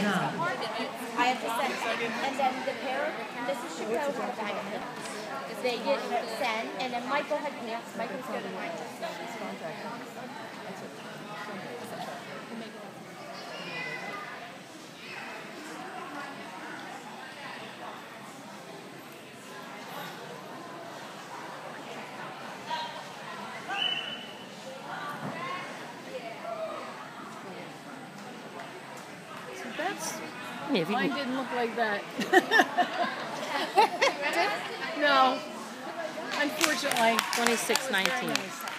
I have to send, and then the pair, Mrs. Chateau had a bag of them. They didn't send, and then Michael had, yes, Michael's good at mine. That's Yeah, if you mine can- didn't look like that. no. Unfortunately. 2619.